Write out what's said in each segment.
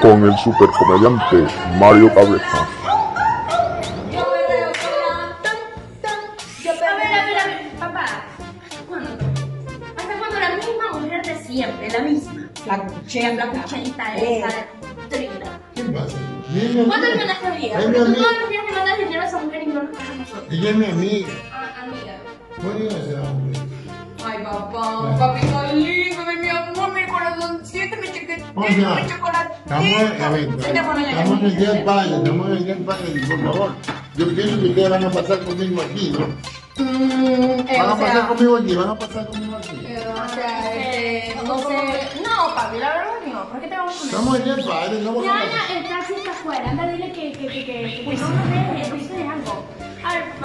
con el supercomediante Mario Cabeza. A ver, a ver, a ver, papá. ¿Cuándo? ¿Hasta cuándo la misma mujer de siempre? La misma. La cuchilla, La cucharita Eh. esa, trina. ¿Qué pasa? ¿Cuánto le amiga. mandaste a amiga? Es Porque mi tú amiga. todos los días le mandas dinero a esa mujer y no nos pagas a nosotros. Ella es mi amiga. Ah, amiga. ¿Cuál iba a ser hombre? Ay, papá, papito lindo mi chiquitito, O sea, mi chocolatito. Estamos, a ver, estamos en el día del padre, estamos en el día del padre, y por favor. Yo pienso que ustedes van a pasar conmigo aquí, ¿no? Mm, eh, Van a sea, pasar conmigo aquí, van a pasar conmigo aquí. eh, o sea, este, no sé. No, papi, la verdad no. ¿Por qué te vamos a poner? Estamos en el día del padre, no vamos a pasar. Ya, el taxi está afuera. Anda, dile que, que, que, que, que no nos deje, algo. Alfa, grandote,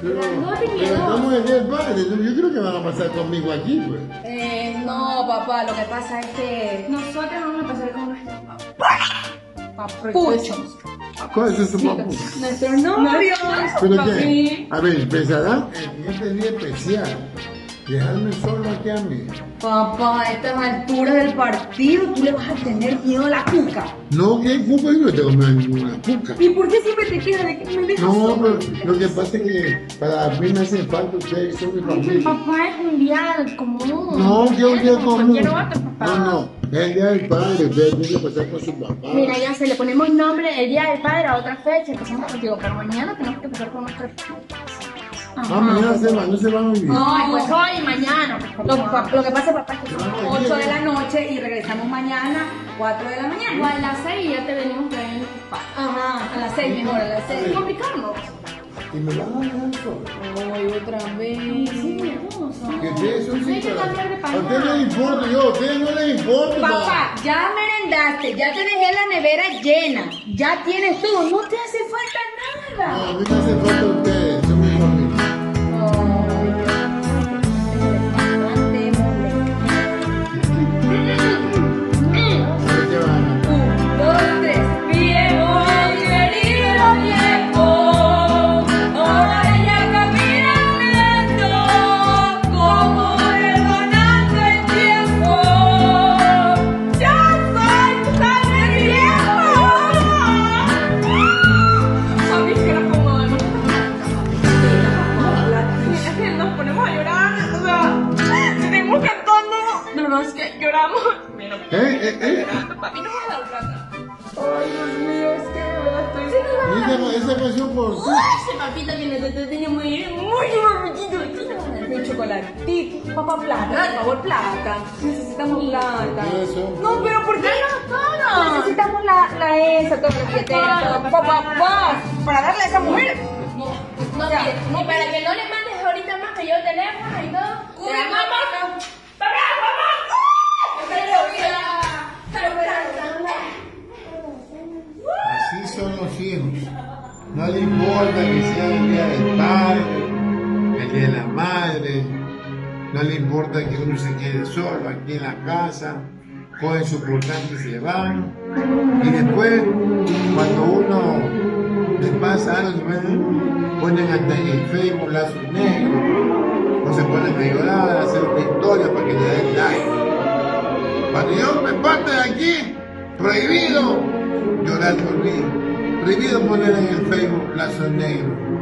Pero, pero estamos en el día del padre, yo creo que van a pasar conmigo aquí, pues. Eh, no, papá, lo que pasa es que. Nosotros vamos a pasar con nuestros papás. Papuchos. ¿Cuál es ese papu? Nuestros novios. ¿Pero qué? A ver, en este día especial. Dejarme solo aquí a mí. Papá, a estas alturas del partido tú le vas a tener miedo a la cuca. No, que cuca, yo no tengo miedo a ninguna cuca. ¿Y por qué siempre te quejas de que me dejas No, pero lo que pasa es que para mí me hacen falta ustedes, son mi familia. Papá es un día común. No, que un día Como común. otro, papá. No, no, es el día del padre, ustedes tienen que pasar con su papá. Mira, ya se le ponemos nombre el día del padre a otra fecha, empezamos contigo, pero mañana tenemos que empezar con nuestros Ah, mañana se van, no se van a vivir. Ay, pues hoy y mañana. Lo, que pasa, papá, es que son 8 de la noche y regresamos mañana 4 de la O mañana. a las 6 ya te venimos trayendo. Ajá, a las 6 mejor, a las 6. Sin complicarnos. Y me van a dejar. Ay, otra vez. Sí, que sinceros. cambiar de A ustedes no les importa, yo, a ustedes no les importa. Papá, ya merendaste, ya te dejé la nevera llena, ya tienes todo, no te hace falta No, a nada. mí me hace falta ustedes, ¿Eh? ¿Eh? ¿Eh? Papi, no me va a dar plata. Ay, Dios mío, es que de verdad estoy sin ¿Y nada. esa, esa canción por qué? Ese papito que nosotros teníamos muy, muy bonito. Mi chocolatito, papá plata, por favor, plata. Necesitamos plata. ¿Y eso? No, pero ¿por qué? todo. Necesitamos la, la esa, toda la billetera, todo. Papá, papá, para darle a esa mujer. No, y para que no le mandes ahorita más que yo teléfono y todo. Cubre, te mamá. vamos a- Así son los hijos. No le importa que sea el día del padre, el día de la madre. No le importa que uno se quede solo aquí en la casa, cogen su portante y se van. Y después, cuando uno le pasa algo, ponen hasta en el Facebook lazos negros. No se ponen a llorar, a hacer una historia para que le den like. Cuando yo me parto de aquí, prohibido llorar mí. Prohibido poner en el Facebook lazos negros.